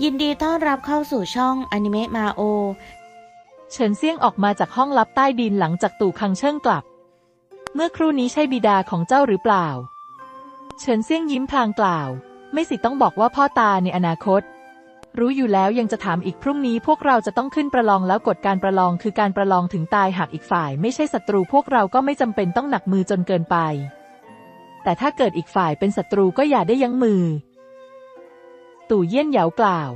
ยินดีต้อนรับเข้าสู่ช่องอนิเมะมาโอ เฉินเซี่ยงออกมาจากห้องลับใต้ดินหลังจากตู่คังเชิ่งกลับ เมื่อครู่นี้ใช่บิดาของเจ้าหรือเปล่า เฉินเซี่ยงยิ้มพลางกล่าว ไม่สิต้องบอกว่าพ่อตาในอนาคต รู้อยู่แล้วยังจะถามอีกพรุ่งนี้พวกเราจะต้องขึ้นประลองแล้วกฎการประลองคือการประลองถึงตายหากอีกฝ่าย ไม่ใช่ศัตรูพวกเราก็ไม่จำเป็นต้องหนักมือจนเกินไป แต่ถ้าเกิดอีกฝ่ายเป็นศัตรูก็อย่าได้ยั้งมือ ตู่เยี่ยนเหยากล่าว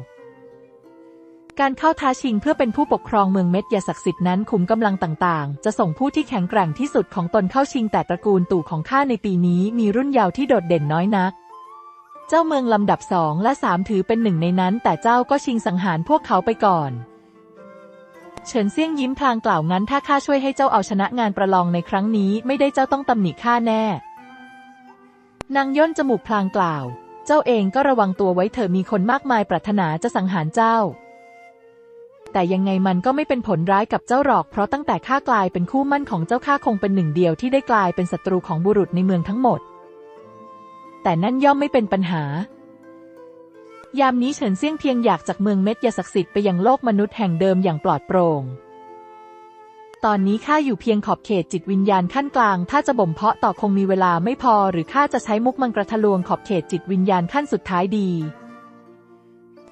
การเข้าท้าชิงเพื่อเป็นผู้ปกครองเมืองเม็ดยาศักดิ์สิทธิ์นั้นขุมกำลังต่างๆ จะส่งผู้ที่แข็งแกร่งที่สุดของตนเข้าชิงแต่ตระกูลตู่ของข้าในปีนี้มีรุ่นเยาว์ที่โดดเด่นน้อยนักเจ้าเมืองลำดับสองและสามถือเป็นหนึ่งในนั้น แต่เจ้าก็ชิงสังหารพวกเขาไปก่อน เฉินเซี่ยงยิ้มพลางกล่าวงั้นถ้าข้าช่วยให้เจ้าเอาชนะงานประลองในครั้งนี้ ไม่ได้เจ้าต้องตำหนิข้าแน่ นางย่นจมูกพลางกล่าว เจ้าเองก็ระวังตัวไว้เถอะมีคนมากมายปรารถนาจะสังหารเจ้า แต่ยังไงมันก็ไม่เป็นผลร้ายกับเจ้าหรอก เพราะตั้งแต่ข้ากลายเป็นคู่มั่นของเจ้าข้าคงเป็นหนึ่งเดียวที่ได้กลายเป็นศัตรูของบุรุษในเมืองทั้งหมด แต่นั่นย่อมไม่เป็นปัญหา ยามนี้เฉินเซี่ยงเพียงอยากจากเมืองเม็ดยาศักดิ์สิทธิ์ไปยังโลกมนุษย์แห่งเดิมอย่างปลอดโปร่ง ตอนนี้ข้าอยู่เพียงขอบเขตจิตวิญญาณขั้นกลาง ถ้าจะบ่มเพาะต่อคงมีเวลาไม่พอ หรือข้าจะใช้มุกมังกรทะลวงขอบเขตจิตวิญญาณขั้นสุดท้ายดี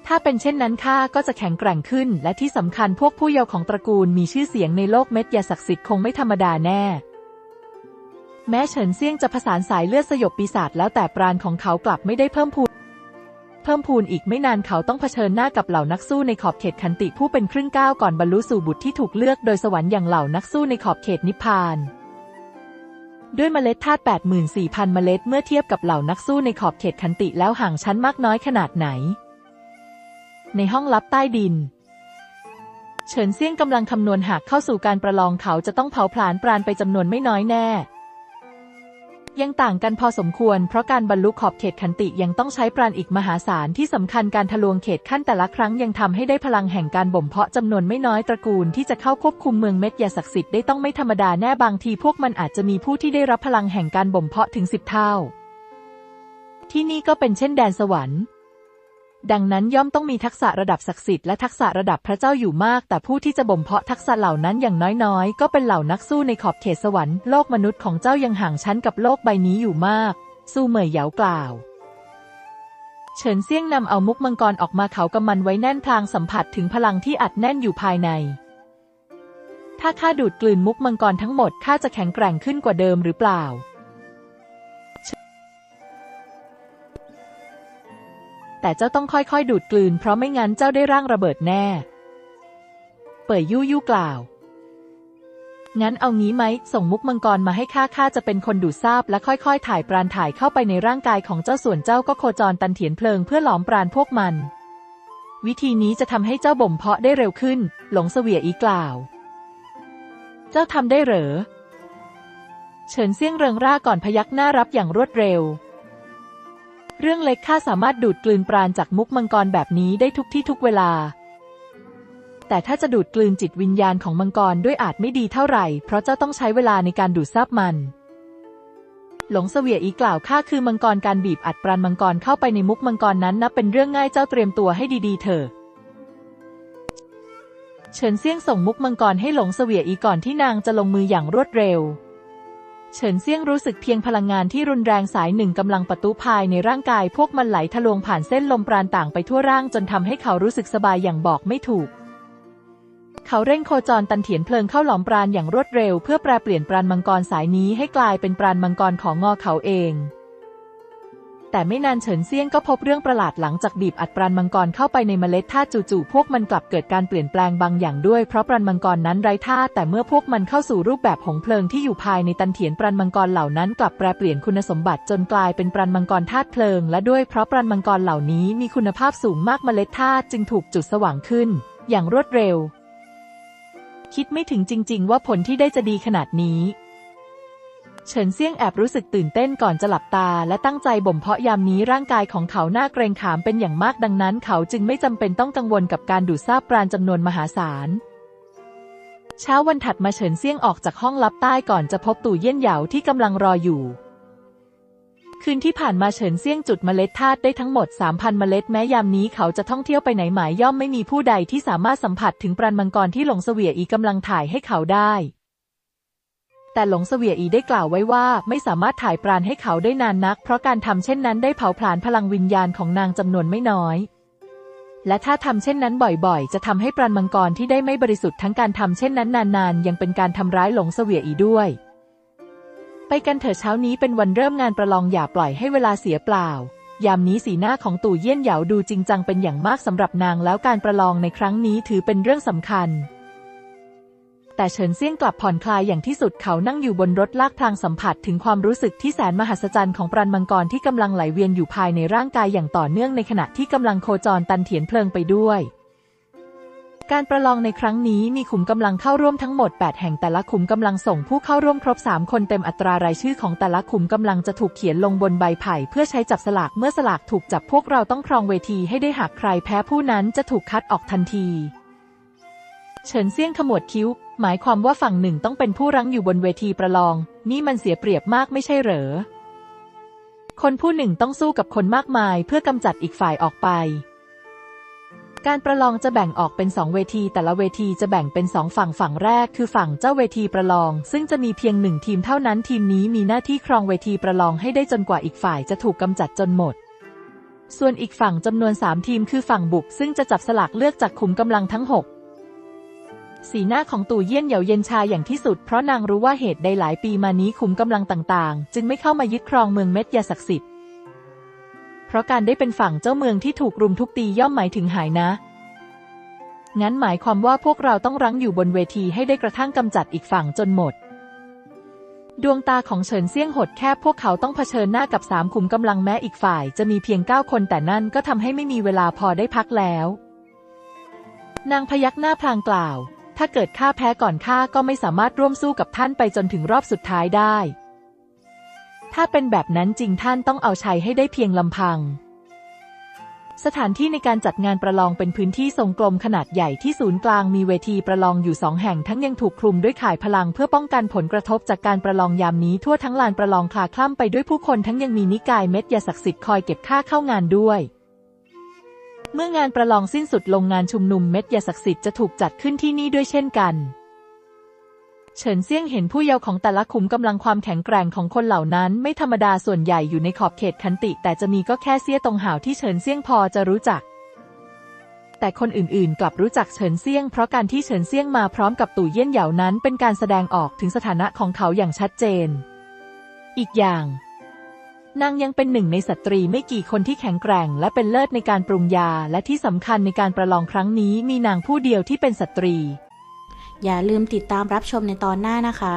ถ้าเป็นเช่นนั้นข้าก็จะแข็งแกร่งขึ้น และที่สำคัญพวกผู้เยาว์ของตระกูลมีชื่อเสียงในโลกเม็ดยาศักดิ์สิทธิ์คงไม่ธรรมดาแน่ แม้เฉินเซี่ยงจะผสานสายเลือดสยบปีศาจแล้วแต่ปราณของเขากลับไม่ได้เพิ่มพู เพิ่มพูนอีกไม่นานเขาต้องเผชิญหน้ากับเหล่านักสู้ในขอบเขตขันติผู้เป็นครึ่งก้าวก่อนบรรลุสู่บุตรที่ถูกเลือกโดยสวรรค์อย่างเหล่านักสู้ในขอบเขตนิพพาน ด้วยเมล็ดธาตุ84,000 เมล็ดเมื่อเทียบกับเหล่านักสู้ในขอบเขตขันติแล้วห่างชั้นมากน้อยขนาดไหน ในห้องลับใต้ดินเฉินเซี่ยงกำลังคำนวณหากเข้าสู่การประลองเขาจะต้องเผาผลาญปราณไปจำนวนไม่น้อยแน่ ยังต่างกันพอสมควร เพราะการบรรลุขอบเขตขันติยังต้องใช้ปราณอีกมหาศาลที่สำคัญการทะลวงเขตขั้นแต่ละครั้งยังทำให้ได้พลังแห่งการบ่มเพาะจำนวนไม่น้อยตระกูลที่จะเข้าควบคุมเมืองเม็ดยาศักดิ์สิทธิ์ได้ต้องไม่ธรรมดาแน่บางทีพวกมันอาจจะมีผู้ที่ได้รับพลังแห่งการบ่มเพาะถึงสิบเท่า ที่นี่ก็เป็นเช่นแดนสวรรค์ ดังนั้นย่อมต้องมีทักษะระดับศักดิ์สิทธิ์และทักษะระดับพระเจ้าอยู่มาก แต่ผู้ที่จะบ่มเพาะทักษะเหล่านั้นอย่างน้อยๆ ก็เป็นเหล่านักสู้ในขอบเขตสวรรค์โลกมนุษย์ของเจ้ายังห่างชั้นกับโลกใบนี้อยู่มากสู้เหมยเหยากล่าว เฉินเซี่ยงนำเอามุกมังกรออกมาเขากำมันไว้แน่นพลางสัมผัสถึงพลังที่อัดแน่นอยู่ภายใน ถ้าข้าดูดกลืนมุกมังกรทั้งหมดข้าจะแข็งแกร่งขึ้นกว่าเดิมหรือเปล่า แต่เจ้าต้องค่อยๆ ดูดกลืน เพราะไม่งั้นเจ้าได้ร่างระเบิดแน่ เปิดยู่ยู่กล่าว งั้นเอางี้ไหม ส่งมุกมังกรมาให้ข้าข้าจะเป็นคนดูดซาบและค่อยๆ ถ่ายปราณถ่ายเข้าไปในร่างกายของเจ้าส่วนเจ้าก็โคจรตันเถียนเพลิงเพื่อหลอมปราณพวกมัน วิธีนี้จะทำให้เจ้าบ่มเพาะได้เร็วขึ้น หลงเสวียอีกล่าว เจ้าทำได้เหรอ เฉินเซี่ยงเริงร่าก่อนพยักหน้ารับอย่างรวดเร็ว เรื่องเล็กข้าสามารถดูดกลืนปราณจากมุกมังกรแบบนี้ได้ทุกที่ทุกเวลา แต่ถ้าจะดูดกลืนจิตวิญญาณของมังกรด้วยอาจไม่ดีเท่าไหร่ เพราะเจ้าต้องใช้เวลาในการดูดซับมัน หลงเสวียอีกล่าวข้าคือมังกรการบีบอัดปราณมังกรเข้าไปในมุกมังกรนั้นนับเป็นเรื่องง่ายเจ้าเตรียมตัวให้ดีๆเถอะเฉินเซี่ยงส่งมุกมังกรให้หลงเสวียอีก่อนที่นางจะลงมืออย่างรวดเร็ว เฉินเซี่ยงรู้สึกเพียงพลังงานที่รุนแรงสายหนึ่งกำลังประตูภายในร่างกายพวกมันไหลทะลวงผ่านเส้นลมปราณต่างไปทั่วร่างจนทำให้เขารู้สึกสบายอย่างบอกไม่ถูก เขาเร่งโคจรตันเถียนเพลิงเข้าหลอมปราณอย่างรวดเร็วเพื่อแปลเปลี่ยนปราณมังกรสายนี้ให้กลายเป็นปราณมังกรของงอเขาเอง แต่ไม่นานเฉินเซียงก็พบเรื่องประหลาดหลังจากบีบอัดปราณมังกรเข้าไปในเมล็ดธาตุจู่ๆพวกมันกลับเกิดการเปลี่ยนแปลงบางอย่างด้วยเพราะปราณมังกรนั้นไร้ธาตุแต่เมื่อพวกมันเข้าสู่รูปแบบหงเพลิงที่อยู่ภายในตันเถียนปราณมังกรเหล่านั้นกลับแปลเปลี่ยนคุณสมบัติจนกลายเป็นปราณมังกรธาตุเพลิง และด้วยเพราะปราณมังกรเหล่านี้มีคุณภาพสูงมากเมล็ดธาตุจึงถูกจุดสว่างขึ้น อย่างรวดเร็ว คิดไม่ถึงจริง ๆ ว่าผลที่ได้จะดีขนาดนี้ เฉินเซี่ยงแอบรู้สึกตื่นเต้นก่อนจะหลับตา และตั้งใจบ่มเพาะยามนี้ร่างกายของเขาหน้าเกรงขามเป็นอย่างมากดังนั้นเขาจึงไม่จำเป็นต้องกังวลกับการดูดซาบปราณจำนวนมหาศาลเช้าวันถัดมาเฉินเซี่ยงออกจากห้องลับใต้ก่อนจะพบตู่เยี่ยนเหยาที่กำลังรออยู่คคืนที่ผ่านมาเฉินเซี่ยงจุดเมล็ดธาตุได้ทั้งหมด 3,000 เมล็ดแม้ยามนี้เขาจะท่องเที่ยวไปไหนหมายย่อมไม่มีผู้ใดที่สามารถสัมผัสถึงปราณมังกรที่หลงเสวียอีกำลังถ่ายให้เขาได้ แต่หลงเสวียอีได้กล่าวไว้ว่าไม่สามารถถ่ายปราณให้เขาได้นานนัก เพราะการทำเช่นนั้นได้เผาผลาญพลังวิญญาณของนางจำนวนไม่น้อย และถ้าทำเช่นนั้นบ่อยๆ จะทำให้ปราณมังกรที่ได้ไม่บริสุทธิ์ทั้งการทำเช่นนั้นนานๆ ยังเป็นการทำร้ายหลงเสวียอีด้วย ไปกันเถอะเช้านี้เป็นวันเริ่มงานประลองอย่าปล่อยให้เวลาเสียเปล่า ยามนี้สีหน้าของตู่เยี่ยนเหยาดูจริงจังเป็นอย่างมากสำหรับนางแล้วการประลองในครั้งนี้ถือเป็นเรื่องสำคัญ แต่เฉินเซี่ยงกลับผ่อนคลายอย่างที่สุดเขานั่งอยู่บนรถลากพลางสัมผัสถึงความรู้สึกที่แสนมหัศจรรย์ของปรันมังกรที่กำลังไหลเวียนอยู่ภายในร่างกายอย่างต่อเนื่องในขณะที่กำลังโคจรตันเถียนเพลิงไปด้วย การประลองในครั้งนี้มีขุมกำลังเข้าร่วมทั้งหมด 8 แห่งแต่ละขุมกำลังส่งผู้เข้าร่วมครบ 3 คนเต็มอัตรารายชื่อของแต่ละขุมกำลังจะถูกเขียนลงบนใบไผ่เพื่อใช้จับสลากเมื่อสลากถูกจับพวกเราต้องครองเวทีให้ได้หากใครแพ้ผู้นั้นจะถูกคัดออกทันที เฉินเซี่ยงขมวดคิ้ว หมายความว่าฝั่งหนึ่งต้องเป็นผู้รั้งอยู่บนเวทีประลอง นี่มันเสียเปรียบมากไม่ใช่เหรอ คนผู้หนึ่งต้องสู้กับคนมากมายเพื่อกำจัดอีกฝ่ายออกไป การประลองจะแบ่งออกเป็นสองเวที แต่ละเวทีจะแบ่งเป็นสองฝั่งฝั่งแรก คือฝั่งเจ้าเวทีประลอง ซึ่งจะมีเพียงหนึ่งทีมเท่านั้นทีมนี้มีหน้าที่ครองเวทีประลองให้ได้จนกว่าอีกฝ่ายจะถูกกำจัดจนหมดส่วนอีกฝั่งจำนวนสามทีมคือฝั่งบุก ซึ่งจะจับสลากเลือกจากขุมกำลังทั้งหก สีหน้าของตู่เยี่ยนเหยาเย็นชาอย่างที่สุดเพราะนางรู้ว่าเหตุใดหลายปีมานี้ขุมกำลังต่างๆ จึงไม่เข้ามายึดครองเมืองเม็ดยาศักดิ์สิทธิ์ เพราะการได้เป็นฝั่งเจ้าเมืองที่ถูกรุมทุบตีย่อมหมายถึงหายนะ งั้นหมายความว่าพวกเราต้องรั้งอยู่บนเวทีให้ได้กระทั่งกำจัดอีกฝั่งจนหมด ดวงตาของเฉินเซี่ยงหดแคบพวกเขาต้องเผชิญหน้ากับสามขุมกำลังแม้อีกฝ่าย จะมีเพียงเก้าคนแต่นั่นก็ทำให้ไม่มีเวลาพอได้พักแล้ว นางพยักหน้าพลางกล่าว ถ้าเกิดข้าแพ้ก่อนข้าก็ไม่สามารถร่วมสู้กับท่านไปจนถึงรอบสุดท้ายได้ ถ้าเป็นแบบนั้นจริงท่านต้องเอาชัยให้ได้เพียงลำพัง สถานที่ในการจัดงานประลองเป็นพื้นที่ทรงกลมขนาดใหญ่ที่ศูนย์กลางมีเวทีประลองอยู่สองแห่งทั้งยังถูกคลุมด้วยข่ายพลังเพื่อป้องกันผลกระทบจากการประลองยามนี้ทั่วทั้งลานประลองคลาคล่ำไปด้วยผู้คนทั้งยังมีนิกายเม็ดยาศักดิ์สิทธิ์คอยเก็บค่าเข้างานด้วย เมื่องานประลองสิ้นสุดลงงานชุมนุมเม็ดยาศักดิ์สิทธิ์จะถูกจัดขึ้นที่นี่ด้วยเช่นกัน เฉินเซี่ยงเห็นผู้เยาว์ของแต่ละขุมกำลังความแข็งแกร่งของคนเหล่านั้น ไม่ธรรมดาส่วนใหญ่อยู่ในขอบเขตขันติ แต่จะมีก็แค่เซี่ยตรงหาวที่เฉินเซี่ยงพอจะรู้จัก แต่คนอื่นๆ กลับรู้จักเฉินเซี่ยง เพราะการที่เฉินเซี่ยงมาพร้อมกับตู่เยี่ยนเหยานั้น เป็นการแสดงออกถึงสถานะของเขาอย่างชัดเจน อีกอย่าง นางยังเป็นหนึ่งในสตรีไม่กี่คนที่แข็งแกร่ง และเป็นเลิศในการปรุงยา และที่สำคัญในการประลองครั้งนี้มีนางผู้เดียวที่เป็นสตรี อย่าลืมติดตามรับชมในตอนหน้านะคะ